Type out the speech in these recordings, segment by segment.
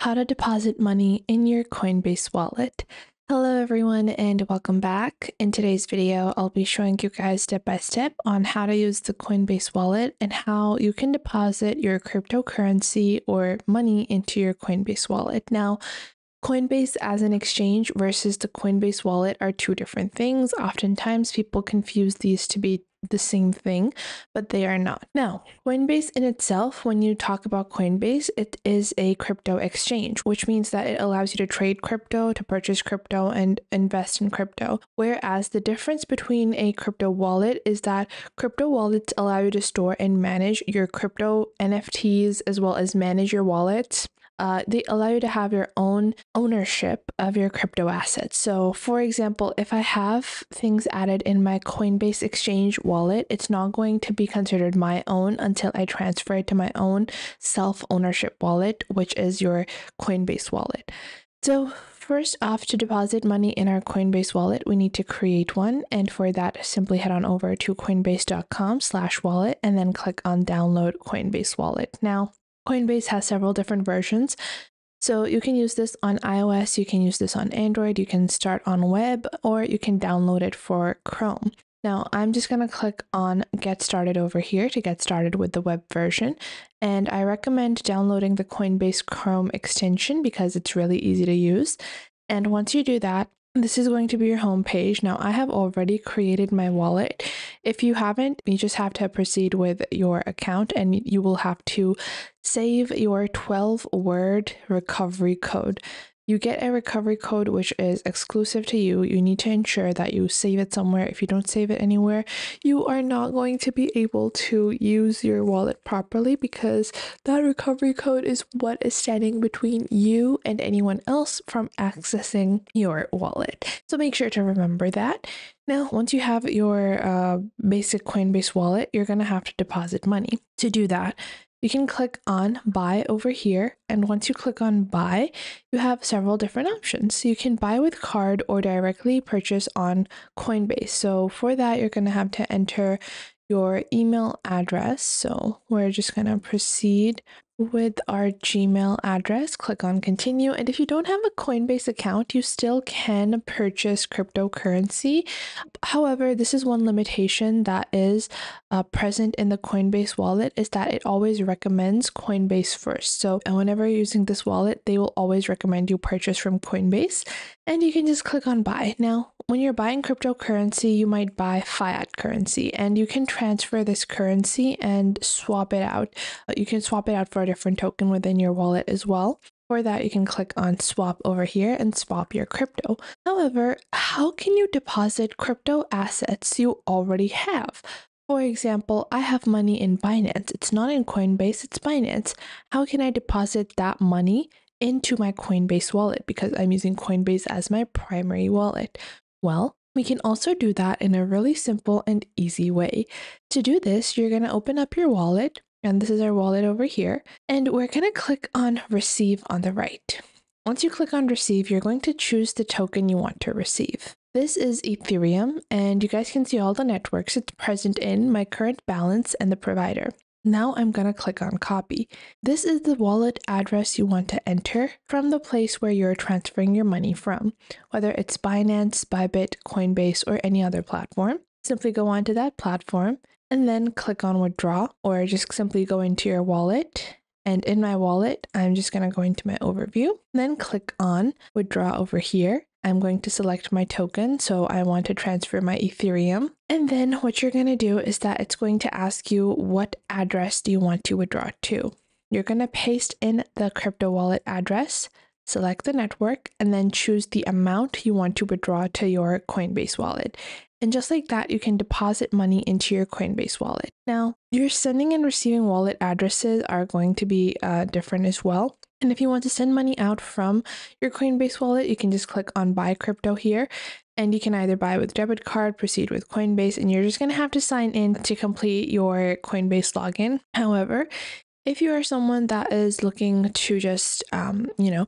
how to deposit money in your Coinbase wallet. Hello everyone and welcome back. In today's video, I'll be showing you guys step by step on how to use the Coinbase wallet and how you can deposit your cryptocurrency or money into your Coinbase wallet. Now, Coinbase as an exchange versus the Coinbase wallet are two different things. Oftentimes people confuse these to be the same thing, but they are not. Now, Coinbase in itself, when you talk about Coinbase, it is a crypto exchange, which means that it allows you to trade crypto, to purchase crypto, and invest in crypto. Whereas the difference between a crypto wallet is that crypto wallets allow you to store and manage your crypto NFTs as well as manage your wallets uh, they allow you to have your own ownership of your crypto assets. So, for example, if I have things added in my Coinbase Exchange wallet, it's not going to be considered my own until I transfer it to my own self ownership wallet, which is your Coinbase wallet. So, first off, to deposit money in our Coinbase wallet, we need to create one. And for that, simply head on over to coinbase.com slash wallet and then click on download Coinbase wallet. Now, Coinbase has several different versions. So you can use this on iOS, you can use this on Android, you can start on web, or you can download it for Chrome. Now I'm just going to click on get started over here to get started with the web version. And I recommend downloading the Coinbase Chrome extension because it's really easy to use. And once you do that, this is going to be your home page. Now, I have already created my wallet. If you haven't, you just have to proceed with your account and you will have to save your 12 word recovery code. You get a recovery code which is exclusive to you. You need to ensure that you save it somewhere. If you don't save it anywhere, you are not going to be able to use your wallet properly because that recovery code is what is standing between you and anyone else from accessing your wallet. So make sure to remember that. Now, once you have your uh, basic Coinbase wallet, you're going to have to deposit money. To do that, you can click on buy over here. And once you click on buy, you have several different options. So you can buy with card or directly purchase on Coinbase. So for that, you're going to have to enter your email address. So we're just going to proceed with our Gmail address, click on continue. And if you don't have a Coinbase account, you still can purchase cryptocurrency. However, this is one limitation that is uh, present in the Coinbase wallet is that it always recommends Coinbase first. So whenever you're using this wallet, they will always recommend you purchase from Coinbase and you can just click on buy. Now, when you're buying cryptocurrency, you might buy fiat currency and you can transfer this currency and swap it out. Uh, you can swap it out for a different token within your wallet as well. For that, you can click on swap over here and swap your crypto. However, how can you deposit crypto assets you already have? For example, I have money in Binance. It's not in Coinbase, it's Binance. How can I deposit that money into my Coinbase wallet because I'm using Coinbase as my primary wallet? Well, we can also do that in a really simple and easy way. To do this, you're going to open up your wallet, and this is our wallet over here, and we're going to click on Receive on the right. Once you click on Receive, you're going to choose the token you want to receive. This is Ethereum, and you guys can see all the networks it's present in, my current balance, and the provider. Now I'm going to click on copy. This is the wallet address you want to enter from the place where you're transferring your money from, whether it's Binance, Bybit, Coinbase, or any other platform. Simply go onto that platform and then click on withdraw or just simply go into your wallet. And in my wallet, I'm just going to go into my overview, then click on withdraw over here I'm going to select my token. So I want to transfer my Ethereum. And then what you're going to do is that it's going to ask you what address do you want to withdraw to. You're going to paste in the crypto wallet address, select the network, and then choose the amount you want to withdraw to your Coinbase wallet. And just like that, you can deposit money into your Coinbase wallet. Now, your sending and receiving wallet addresses are going to be uh, different as well. And if you want to send money out from your Coinbase wallet, you can just click on buy crypto here. And you can either buy with debit card, proceed with Coinbase, and you're just going to have to sign in to complete your Coinbase login. However, if you are someone that is looking to just, um, you know,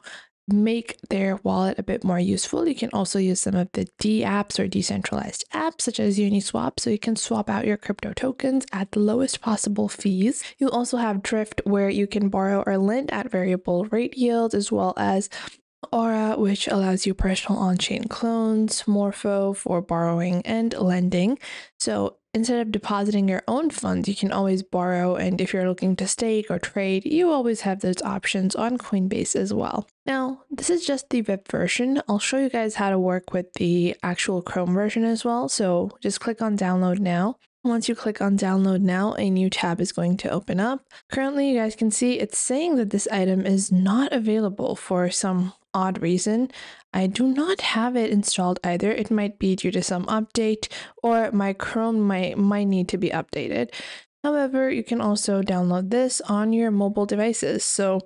make their wallet a bit more useful, you can also use some of the D apps or decentralized apps such as Uniswap so you can swap out your crypto tokens at the lowest possible fees. You also have Drift where you can borrow or lend at variable rate yields as well as Aura, which allows you personal on chain clones, Morpho for borrowing and lending. So instead of depositing your own funds, you can always borrow. And if you're looking to stake or trade, you always have those options on Coinbase as well. Now, this is just the web version. I'll show you guys how to work with the actual Chrome version as well. So just click on download now. Once you click on download now, a new tab is going to open up. Currently, you guys can see it's saying that this item is not available for some odd reason. I do not have it installed either. It might be due to some update or my Chrome might, might need to be updated. However, you can also download this on your mobile devices. So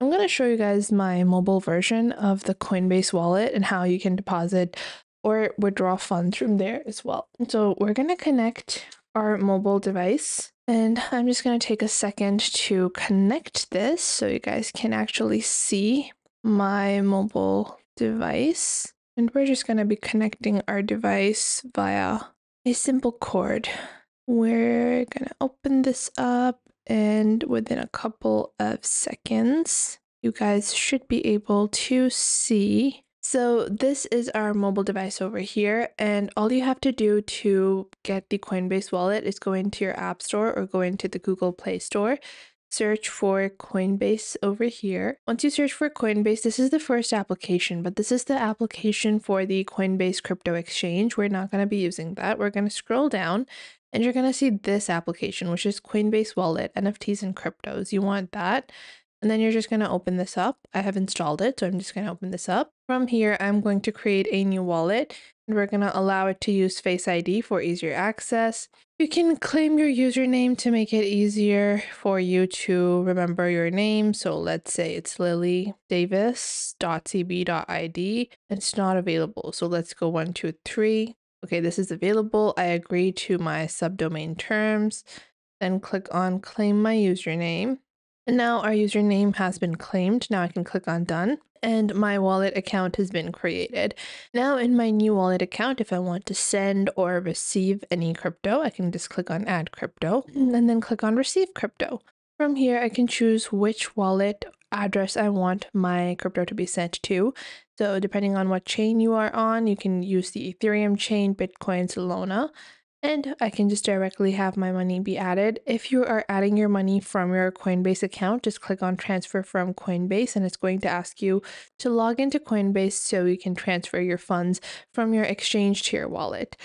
I'm going to show you guys my mobile version of the Coinbase wallet and how you can deposit or withdraw funds from there as well. So we're going to connect our mobile device and I'm just going to take a second to connect this so you guys can actually see my mobile device. And we're just going to be connecting our device via a simple cord. We're going to open this up and within a couple of seconds, you guys should be able to see. So this is our mobile device over here and all you have to do to get the Coinbase wallet is go into your app store or go into the Google Play Store search for Coinbase over here. Once you search for Coinbase, this is the first application, but this is the application for the Coinbase crypto exchange. We're not going to be using that. We're going to scroll down and you're going to see this application, which is Coinbase Wallet, NFTs and cryptos. You want that. And then you're just going to open this up. I have installed it, so I'm just going to open this up. From here, I'm going to create a new wallet and we're going to allow it to use Face ID for easier access. You can claim your username to make it easier for you to remember your name. So let's say it's lilydavis.cb.id. It's not available. So let's go one, two, three. Okay, this is available. I agree to my subdomain terms. Then click on claim my username. And now our username has been claimed. Now I can click on done and my wallet account has been created. Now in my new wallet account, if I want to send or receive any crypto, I can just click on add crypto and then click on receive crypto. From here, I can choose which wallet address I want my crypto to be sent to. So depending on what chain you are on, you can use the Ethereum chain, Bitcoin, Solana and I can just directly have my money be added. If you are adding your money from your Coinbase account, just click on transfer from Coinbase and it's going to ask you to log into Coinbase so you can transfer your funds from your exchange to your wallet.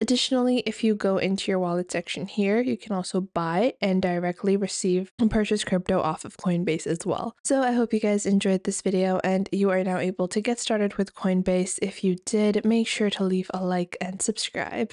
Additionally, if you go into your wallet section here, you can also buy and directly receive and purchase crypto off of Coinbase as well. So I hope you guys enjoyed this video and you are now able to get started with Coinbase. If you did, make sure to leave a like and subscribe.